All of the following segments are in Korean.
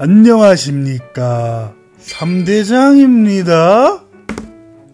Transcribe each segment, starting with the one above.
안녕하십니까. 삼대장입니다.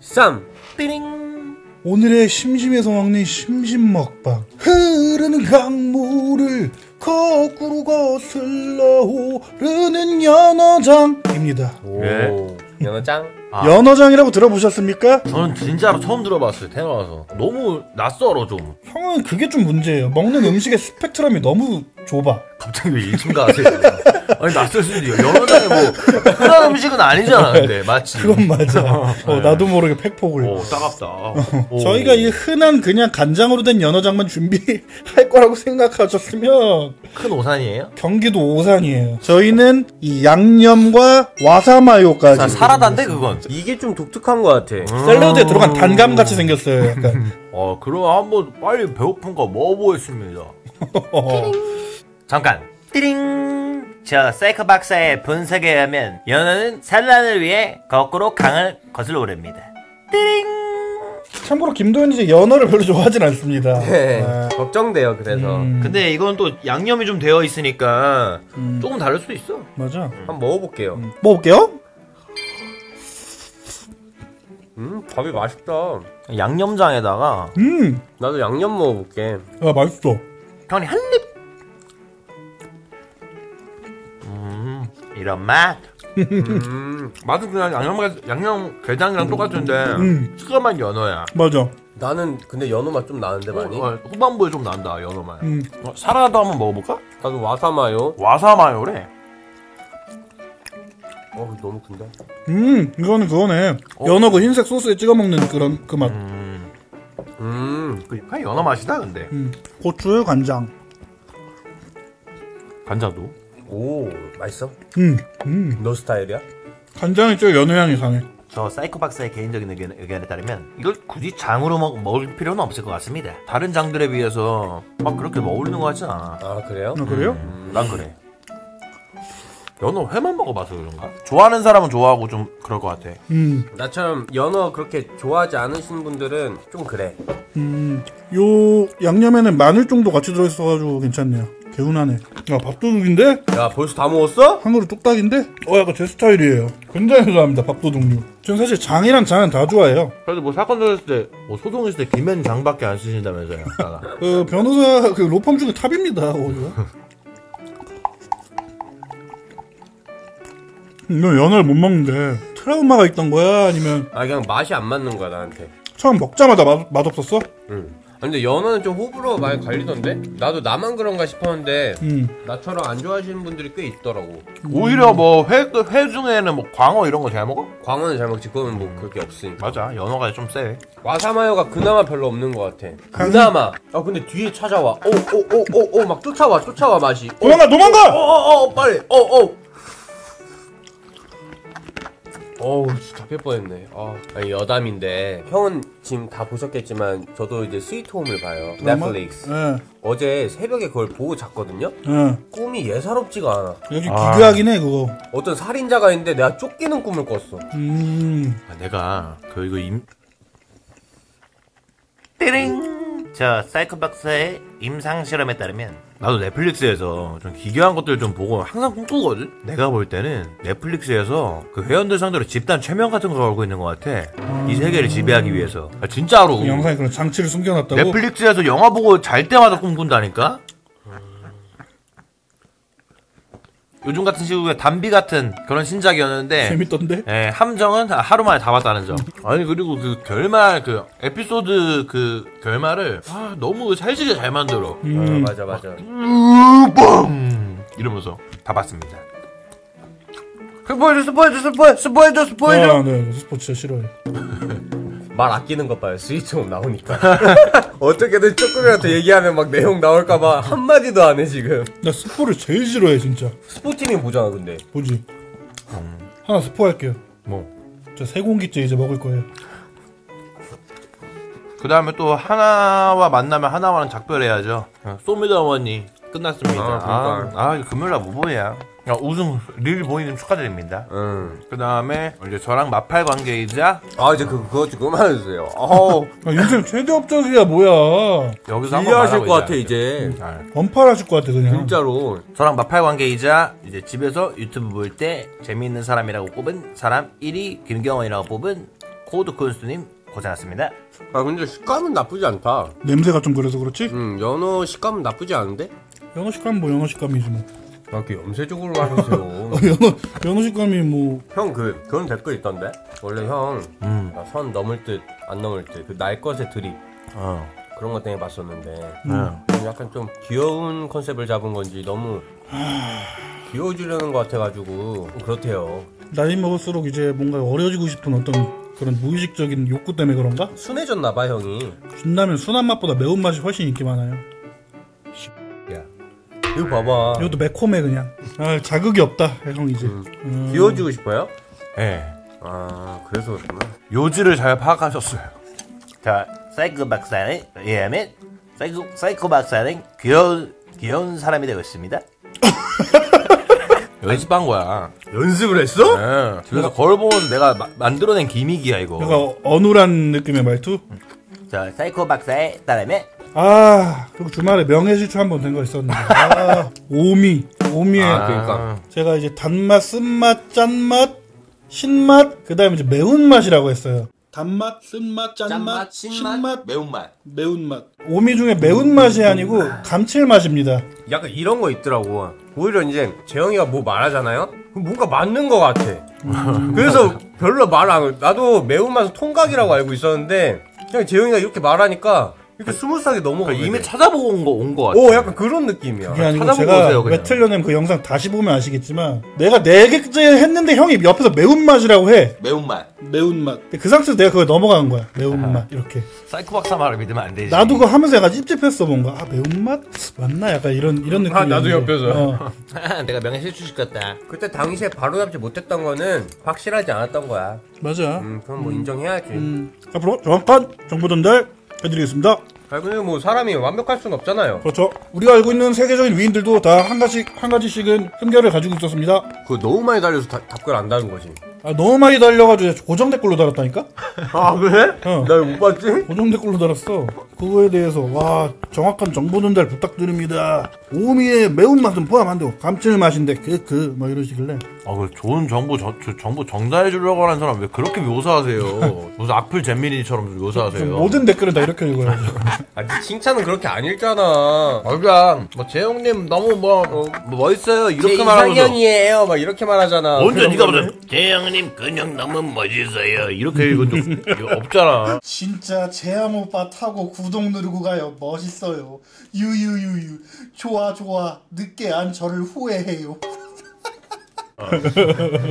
쌈 띠링 오늘의 심심해서 먹는 심심 먹방. 흐르는 강물을 거꾸로 거슬러 오르는 연어장입니다. 오 연어짱 아. 연어장이라고 들어보셨습니까? 저는 진짜로 처음 들어봤어요 태어나서 너무 낯설어 좀 형은 그게 좀 문제예요. 먹는 음식의 스펙트럼이 너무 좁아. 갑자기 왜 1층 가세요 아니 낯설 수도 있어요 연어장에 뭐 흔한 음식은 아니잖아 근데 마치 그건 맞아. 어, 나도 모르게 팩폭을. 오 따갑다 오. 저희가 이 흔한 그냥 간장으로 된 연어장만 준비할 거라고 생각하셨으면 큰 오산이에요? 경기도 오산이에요. 저희는 이 양념과 와사마요까지 자, 사라다인데 그건 이게 좀 독특한 것 같아 샐러드에 들어간 단감 같이 생겼어요. 약간. 어 그럼 한번 빨리 배고픈 거 먹어보겠습니다 어. 잠깐 띠링 저 사이코 박사의 분석에 의하면 연어는 산란을 위해 거꾸로 강을 거슬러 오릅니다. 띠링! 참고로 김도현이 이제 연어를 별로 좋아하진 않습니다. 네, 아, 걱정돼요 그래서. 음, 근데 이건 또 양념이 좀 되어 있으니까 음. 조금 다를 수도 있어. 맞아. 한번 먹어볼게요. 먹어볼게요. 음 밥이 맛있다. 양념장에다가 음, 나도 양념 먹어볼게. 아 맛있어. 형이 한입 이런 맛 음 맛은 그냥 양념 양념 게장이랑 똑같은데 음. 식감만 연어야 맞아. 나는 근데 연어 맛 좀 나는데 많이 어, 후반부에 좀 난다 연어 맛 음. 어, 사라도 한번 먹어볼까? 나도 와사마요 와사마요래 어 너무 큰데 음, 이거는 그거네. 연어 그 흰색 소스에 찍어 먹는 그런 그 맛. 음, 음그 그냥 연어 맛이다 근데 음. 고추, 간장. 간장도 오 맛있어? 음, 음. 너 스타일이야? 간장이 좀 연어 향이 강해. 저 사이코 박사의 개인적인 의견, 의견에 따르면 이걸 굳이 장으로 먹, 먹을 필요는 없을 것 같습니다 다른 장들에 비해서 막 그렇게 어울리는 것 같진 않아 아 그래요? 아, 그래요? 음, 난 그래 연어 회만 먹어봐서 그런가? 좋아하는 사람은 좋아하고 좀 그럴 것 같아 음, 나처럼 연어 그렇게 좋아하지 않으신 분들은 좀 그래 음. 요 양념에는 마늘 정도 같이 들어있어가지고 괜찮네요. 개운하네. 아, 밥도둑인데? 야 벌써 다 먹었어? 한 그릇 뚝딱인데? 어, 약간 제 스타일이에요. 굉장히 좋아합니다, 밥도둑류. 전 사실 장이랑 장은 다 좋아해요. 그래도 뭐 사건 터졌을 때, 뭐 소송했을 때 김현 장밖에 안 쓰신다면서요. 그 변호사 그 로펌 중에 탑입니다, 거기가. 너 연어를 못 먹는데 트라우마가 있던 거야? 아니면 아 그냥 맛이 안 맞는 거야 나한테 처음 먹자마자 맛, 맛없었어? 응 아, 근데 연어는 좀 호불호 많이 갈리던데? 나도 나만 그런가 싶었는데 음. 나처럼 안 좋아하시는 분들이 꽤 있더라고 오히려 뭐 회, 회 중에는 뭐 광어 이런 거 잘 먹어? 광어는 잘 먹지 그거는 뭐 그렇게 없으니까 맞아. 연어가 좀 세. 와사마요가 그나마 별로 없는 것 같아 그나마 아 근데 뒤에 찾아와 오 오 오 오 오 막 쫓아와 쫓아와 맛이 오, 도망가, 도망가! 어어어 빨리 어어 어우 진짜 잡힐 뻔했네 아 아니 여담인데 형은 지금 다 보셨겠지만 저도 이제 스위트홈을 봐요 드라마? 넷플릭스 예, 어제 새벽에 그걸 보고 잤거든요 예. 꿈이 예사롭지가 않아 여기 아. 기괴하긴 해, 그거. 어떤 살인자가 있는데 내가 쫓기는 꿈을 꿨어 음. 아, 내가 그 이거 임 띠링. 저 사이코 박사의 임상 실험에 따르면 나도 넷플릭스에서 좀 기괴한 것들 좀 보고 항상 꿈꾸거든. 내가 볼 때는 넷플릭스에서 그 회원들 상대로 집단 최면 같은 걸 걸고 있는 것 같아. 이 세계를 지배하기 위해서. 아, 진짜로. 그 영상에 그런 장치를 숨겨놨다고? 넷플릭스에서 영화 보고 잘 때마다 꿈꾼다니까? 요즘 같은 시국에 담비 같은 그런 신작이었는데 재밌던데? 예, 함정은 하루 만에 다 봤다는 점. 아니 그리고 그 결말 그 에피소드 그 결말을 아, 너무 찰지게 잘 만들어. 어, 음. 맞아 맞아 으뻥 이러면서 다 봤습니다. 스포해줘 스포해줘 스포해 스포해줘 스포해줘. 아, 네. 스포츠 진짜 싫어해. 말 아끼는 것 봐요 스위트홈 나오니까 어떻게든 조금이라도 얘기하면 막 내용 나올까봐 한마디도 안 해 지금 나 스포를 제일 싫어해, 진짜. 스포티님 보잖아 근데 보지. 하나 스포할게요. 뭐. 저 세 공기째 이제 먹을 거예요. 그 다음에 또 하나와 만나면 하나와는 작별해야죠. 소미더머니 끝났습니다. 아, 아, 그러니까. 아, 이거 금요일날 무보야. 어, 우승 릴 보이님 축하드립니다. 응. 그 다음에 이제 저랑 마팔 관계이자 아 이제 그 그거 좀 그만해주세요. 어우 아, 인생 최대 업적이야 뭐야. 여기서 한번 이해하실 말하고 것 같아 이제. 이제. 아, 번팔하실 것 같아 그냥. 진짜로. 저랑 마팔 관계이자 이제 집에서 유튜브 볼 때 재미있는 사람이라고 뽑은 사람 1위 김경원이라고 뽑은 코드 콘스님 고생하셨습니다. 아 근데 식감은 나쁘지 않다. 냄새가 좀 그래서 그렇지? 음 연어 식감은 나쁘지 않은데? 연어 식감 뭐 연어 식감이지 뭐. 아, 그 염세적으로 말하세요. 어, 연어 연어 식감이 뭐 형 그 그런 댓글 있던데? 원래 형선 음. 넘을 듯 안 넘을 듯 그 날 것의 드립 어. 그런 것 때문에 봤었는데 어. 좀 약간 좀 귀여운 컨셉을 잡은 건지 너무 귀여워지려는 것 같아가지고 좀 그렇대요. 나이 먹을수록 이제 뭔가 어려지고 싶은 어떤 그런 무의식적인 욕구 때문에 그런가? 순해졌나 봐 형이. 준다면 순한 맛보다 매운 맛이 훨씬 인기 많아요. 야 이거 봐봐. 이것도 매콤해 그냥. 아 자극이 없다 형 이제. 음. 귀여워지고 싶어요? 예. 아 그래서 그렇구나. 요지를 잘 파악하셨어요. 자, 사이코 박사는 예하면 사이코 사이코 박사는 귀여운 귀여운 사람이 되고 있습니다. 연습한 거야. 연습을 했어? 예. 집에서 거울 보면서 내가 마- 만들어낸 gimmick이야 이거. 약간 어눌한 느낌의 말투. 자, 사이코 박사에 따르면 아 그리고 주말에 명예실추 한 번 된 거 있었는데. 아, 오미 오미의 아 그러니까. 제가 이제 단맛, 쓴맛, 짠맛, 신맛, 그 다음에 이제 매운맛이라고 했어요. 단맛, 쓴맛, 짠맛, 짠맛, 신맛, 매운맛. 매운맛. 오미 중에 매운맛이 아니고 감칠맛입니다. 약간 이런 거 있더라고. 오히려 이제 재영이가 뭐 말하잖아요? 그럼 뭔가 맞는 것 같아. 그래서 별로 말 안, 하고 나도 매운맛은 통각이라고 알고 있었는데, 그냥 재영이가 이렇게 말하니까 이렇게 smooth하게 넘어가. 그러니까 이미 찾아보고 온 거 온 거 같아. 오, 약간 그런 느낌이야. 그게 아니고 찾아보고 제가 오세요, 그냥. 왜 틀려낸 그 영상 다시 보면 아시겠지만 내가 네 개째 했는데 형이 옆에서 매운맛이라고 해. 매운맛. 매운맛. 근데 그 상태에서 내가 그걸 넘어간 거야. 매운맛 이렇게. 사이코 박사 말을 믿으면 안 되지. 나도 그거 하면서 약간 찝찝했어 뭔가. 아 매운맛 맞나? 약간 이런 이런 느낌이. 아, 나도 옆에서. 어. 내가 명예 실추시켰다. 그때 당시에 바로 잡지 못했던 거는 확실하지 않았던 거야. 맞아. 음, 그럼 뭐 인정해야지. 음, 앞으로 정확한 정보 전달 해드리겠습니다. 아, 근데 뭐 사람이 완벽할 순 없잖아요. 그렇죠. 우리가 알고 있는 세계적인 위인들도 다 한 가지 한 가지씩은 흠결을 가지고 있었습니다. 그거 너무 많이 달려서 다- 답글 안 다는 거지. 아, 너무 많이 달려가지고 고정 댓글로 달았다니까? 아, 그래? 어. 나 이거 못 봤지? 고정 댓글로 달았어. 그거에 대해서 와 정확한 정보 전달 부탁드립니다. 오미의 매운맛은 포함 안 되고 감칠맛인데 그그 뭐 이러시길래 아, 그 좋은 정보 저, 저- 정보 정달해 주려고 하는 사람 왜 그렇게 묘사하세요? 무슨 악플 잼민이처럼 묘사하세요. 모든 댓글은 다 이렇게 읽어야죠. 아, 네 칭찬은 그렇게 안 읽잖아. 아, 그냥 뭐 재용님 너무 뭐, 어, 뭐 멋있어요 이렇게 제 말하면서 이상형이에요. 막 이렇게 말하잖아. 언제 네가. 무슨 재영님 그냥 너무 멋있어요 이렇게 읽은 적 이거 없잖아. 진짜 재암 오빠 타고 구독 누르고 가요. 멋있어요. 유유유유. 좋아 좋아. 늦게 안 저를 후회해요.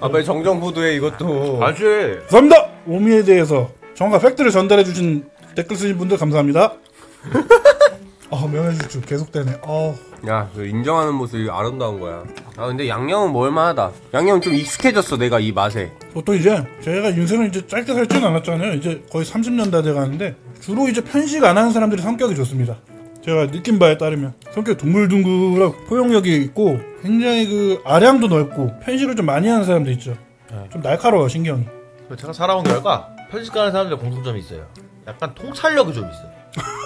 아, 빨리 정정보도해, 이것도. 사실 감사합니다. 오미에 대해서 정확한 팩트를 전달해 주신 댓글 쓰신 분들 감사합니다. 아 명예실주 계속되네. 어. 야, 그 인정하는 모습이 아름다운 거야. 아, 근데 양념은 뭘만하다. 양념은 좀 익숙해졌어, 내가 이 맛에. 보통 이제 제가 인생을 이제 짧게 살지는 않았잖아요. 이제 거의 30년 다 돼가는데 주로 이제 편식 안 하는 사람들이 성격이 좋습니다. 제가 느낀 바에 따르면 성격이 둥글둥글하고 포용력이 있고 굉장히 그 아량도 넓고 편식을 좀 많이 하는 사람들 있죠. 좀 날카로워 신경이. 제가 살아온 결과 편식하는 사람들 공통점이 있어요. 약간 통찰력이 좀 있어요.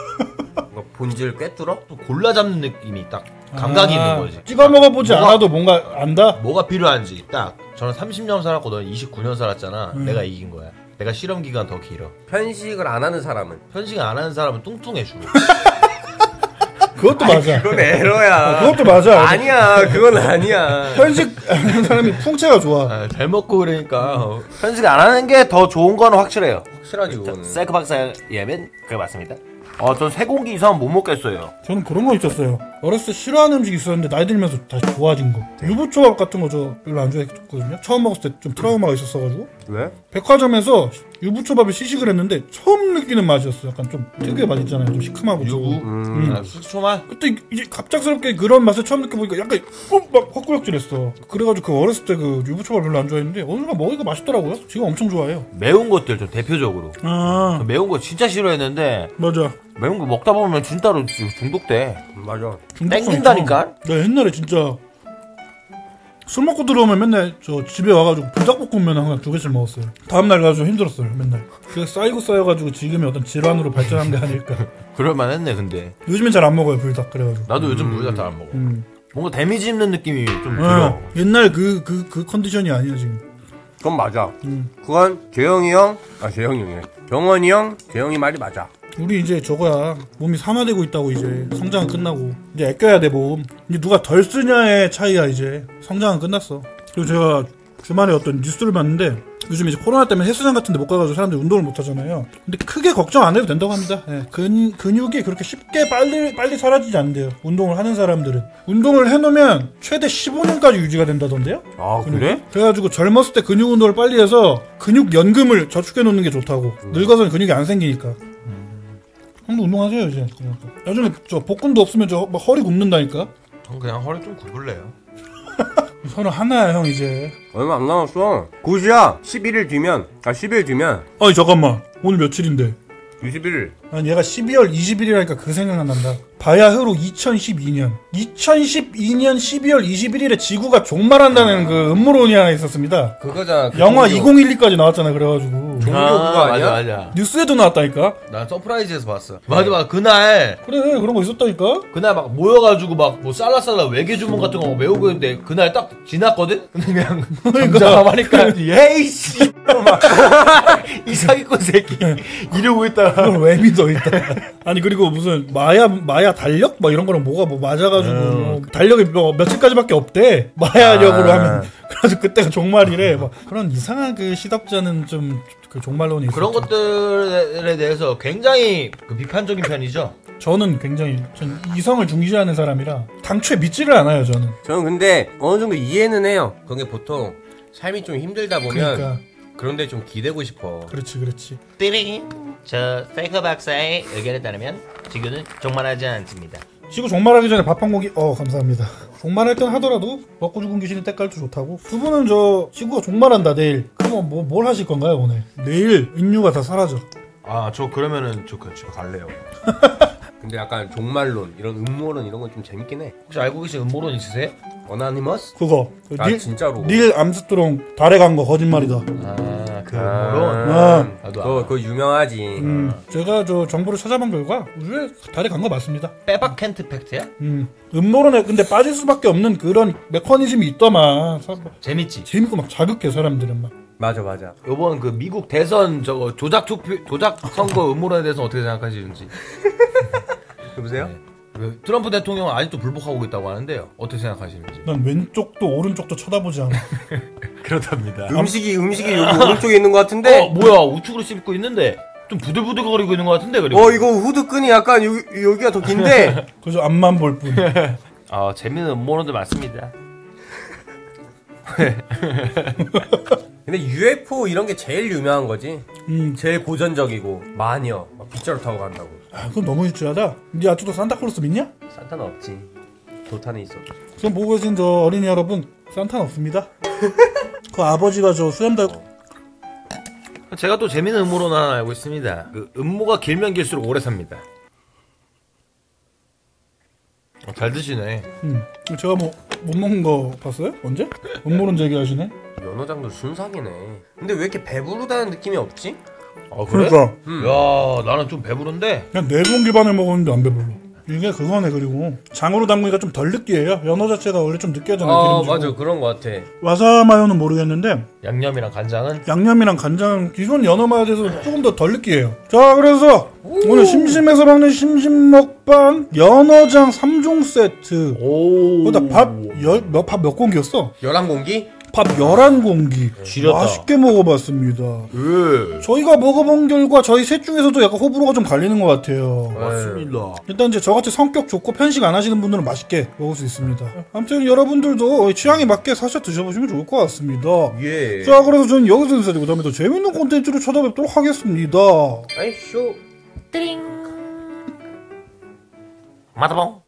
뭔가 본질 꿰뚫어? 또 골라 잡는 느낌이 딱 감각이 아, 있는 거지. 찍어 먹어보지 뭐가- 않아도 뭔가 안다. 뭐가 필요한지 딱 저는 30년 살았고 너는 29년 살았잖아. 음. 내가 이긴 거야. 내가 실험 기간 더 길어. 편식을 안 하는 사람은. 편식 안 하는 사람은 뚱뚱해 주고. 그것도 맞아. 그건 에러야. 그것도 맞아. 아니야, 그건 아니야. 편식 하는 사람이 풍채가 좋아. 아, 잘 먹고 그러니까 어, 편식 안 하는 게 더 좋은 건 확실해요. 확실하지, 그거는. 사이코 박사에 의하면 그게 맞습니다. 어, 전 세 공기 이상은 못 먹겠어요. 저는 그런 거 있었어요. 어렸을 때 싫어하는 음식 있었는데 나이 들면서 다시 좋아진 거. 유부초밥 같은 거 저 별로 안 좋아했거든요. 처음 먹었을 때 좀 트라우마가 있었어가지고. 왜? 백화점에서 유부초밥을 시식을 했는데 처음 느끼는 맛이었어. 약간 좀 특유의 맛 있잖아요. 좀 시큼하고. 유부? 음. 아, 숙소만? 그때 이제 갑작스럽게 그런 맛을 처음 느껴보니까 약간 어, 막 헛구역질했어. 그래가지고 그 어렸을 때 그 유부초밥 별로 안 좋아했는데 어느 순간 먹으니까 맛있더라고요. 지금 엄청 좋아해요. 매운 것들 좀 대표적으로. 아 매운 거 진짜 싫어했는데 맞아. 매운 거 먹다 보면 진짜로 중독돼. 맞아. 땡긴다니까? 나 옛날에 진짜 술 먹고 들어오면 맨날 저 집에 와가지고 불닭볶음면 항상 두 개씩 먹었어요. 다음날 가지고 힘들었어요, 맨날. 그게 쌓이고 쌓여가지고 지금의 어떤 질환으로 발전한 게 아닐까. 그럴만 했네 근데. 요즘엔 잘 안 먹어요, 불닭. 그래가지고. 나도 요즘 물닭 잘 안 먹어. 음. 뭔가 데미지 입는 느낌이 좀 어, 들어. 옛날 그, 그, 그 컨디션이 아니야, 지금. 그건 맞아. 음. 그건 재영이 형, 아 재영이 형이네. 경원이 형, 재영이 말이 맞아. 우리 이제 저거야. 몸이 산화되고 있다고, 이제. 성장은 끝나고. 이제 아껴야 돼, 몸. 이제 누가 덜 쓰냐의 차이야, 이제. 성장은 끝났어. 그리고 제가 주말에 어떤 뉴스를 봤는데, 요즘 이제 코로나 때문에 헬스장 같은 데 못 가가지고 사람들이 운동을 못 하잖아요. 근데 크게 걱정 안 해도 된다고 합니다. 예, 근, 근육이 그렇게 쉽게 빨리, 빨리 사라지지 않대요. 운동을 하는 사람들은. 운동을 해놓으면 최대 15년까지 유지가 된다던데요? 아 근육이? 그래가지고 젊었을 때 근육 운동을 빨리 해서 근육 연금을 저축해 놓는 게 좋다고. 늙어서는 근육이 안 생기니까. 형도 운동하세요 이제. 나중에 저 복근도 없으면 저 막 허리 굽는다니까. 전 그냥 허리 좀 굽을래요. 서른 하나야 형 이제. 얼마 안 남았어. 굿이야. 11일 뒤면, 아 10일 뒤면 아니 잠깐만. 오늘 며칠인데? 21일. 난 얘가 12월 20일이라니까 그 생각이 난다. 바야흐로 2012년. 2012년 12월 21일에 지구가 종말한다는 그 음모론이 하나 있었습니다. 그거잖아. 그 영화 종교. 2012까지 나왔잖아 그래가지고. 종교 그거 아니야? 맞아 맞아. 뉴스에도 나왔다니까. 난 서프라이즈에서 봤어. 맞아 맞아. 그날 그래 그런 거 있었다니까. 그날 막 모여가지고 막 뭐 쌀라쌀라 외계 주문 같은 거 외우고 있는데 그날 딱 지났거든? 근데 그냥 잠잠하니까 에이씨 막이 사기꾼 새끼 이러고 있다가 그걸 왜 믿어 일단 아니 그리고 무슨 마야 마야 달력? 막 이런 거랑 뭐가 뭐 맞아가지고 뭐 달력이 뭐 며칠까지밖에 없대. 마야력으로 아. 하면. 그래서 그때가 종말이래. 막 그런 이상한 그 시답잖은 좀 그 종말론이 있었죠. 그런 것들에 대해서 굉장히 그 비판적인 편이죠. 저는 굉장히 전 이성을 중시하는 사람이라 당초에 믿지를 않아요 저는. 저는 근데 어느 정도 이해는 해요. 그게 보통 삶이 좀 힘들다 보면 그러니까. 그런데 좀 기대고 싶어. 그렇지 그렇지. 띠링 저 페이커 박사의 의견에 따르면 지구는 종말하지 않습니다. 지구 종말하기 전에 밥한 공기 어 감사합니다 종말할 땐 하더라도 먹고 죽은 귀신이 때깔도 좋다고 두 분은 저 지구가 종말한다 내일 그럼 뭐 뭘 하실 건가요 오늘 내일 인류가 다 사라져 아 저 그러면은 저 그, 저 갈래요. 근데 약간 종말론, 이런 음모론 이런 건 좀 재밌긴 해. 혹시 알고 계신 음모론 있으세요? 어나니머스? 그거 그 아 닐- 진짜로. 닐 암스트롱 달에 간 거 거짓말이다. 아그 아, 음모론. 아. 나도 그거, 알아. 그거 유명하지. 음, 제가 저 정보를 찾아본 결과 우주에 달에 간 거 맞습니다. 빼박 캔트 팩트야? 음, 음모론에 근데 빠질 수밖에 없는 그런 메커니즘이 있더만. 사- 재밌지. 재밌고 막 자극해 사람들은 막. 맞아 맞아. 요번 그 미국 대선 저거 조작 투표 조작 선거 음모론에 대해서 어떻게 생각하시는지. 여보세요? 그 트럼프 대통령은 아직도 불복하고 있다고 하는데요. 어떻게 생각하시는지. 난 왼쪽도 오른쪽도 쳐다보지 않아. 그렇답니다. 음식이 음식이 여기 오른쪽에 있는 것 같은데. 어 뭐야 우측으로 씹고 있는데 좀 부들부들 거리고 있는 것 같은데 그리고. 어 이거 후드끈이 약간 여기, 여기가 더 긴데 그래서 앞만 볼 뿐. 아 재밌는 음모론들 많습니다. 근데 UFO 이런 게 제일 유명한 거지 음, 제일 고전적이고 마녀 막 빗자루 타고 간다고 아, 그건 너무 유치하다. 네 아직도 산타클로스 믿냐? 산타는 없지 도탄에 있어 지금 보고 계신 저 어린이 여러분, 산타는 없습니다. 그 아버지가 저 수염 달고 제가 또 재밌는 음모론 하나 알고 있습니다. 그 음모가 길면 길수록 오래 삽니다. 어, 잘 드시네. 음, 제가 뭐 못 먹은 거 봤어요? 언제? 음모론 제기하시네. 연어장도 순삭이네 근데 왜 이렇게 배부르다는 느낌이 없지? 아 그래? 그러니까 야 나는 좀 배부른데. 그냥 네 공기 반을 먹었는데 안 배불러. 이게 그거네 그리고 장으로 담그니까 좀 덜 느끼해요. 연어 자체가 원래 좀 느끼하잖아요. 아 기름지고. 맞아 그런 거 같아 와사마요는 모르겠는데 양념이랑 간장은 양념이랑 간장 기존 연어 맛에서 조금 더 덜 느끼해요. 자 그래서 오 늘 심심해서 먹는 심심 먹방 연어장 3종 세트. 오. 거기다 밥밥몇 공기였어? 11공기? 밥 11공기. 지렸다. 맛있게 먹어봤습니다. 예. 저희가 먹어본 결과 저희 셋 중에서도 약간 호불호가 좀 갈리는 것 같아요. 맞습니다. 일단 이제 저같이 성격 좋고 편식 안 하시는 분들은 맛있게 먹을 수 있습니다. 아무튼 여러분들도 취향에 맞게 사셔 드셔보시면 좋을 것 같습니다. 예 자, 그래서 저는 여기서 인사드리고 다음에 더 재밌는 콘텐츠로 찾아뵙도록 하겠습니다. 아이 쇼 띠링. 마다봉.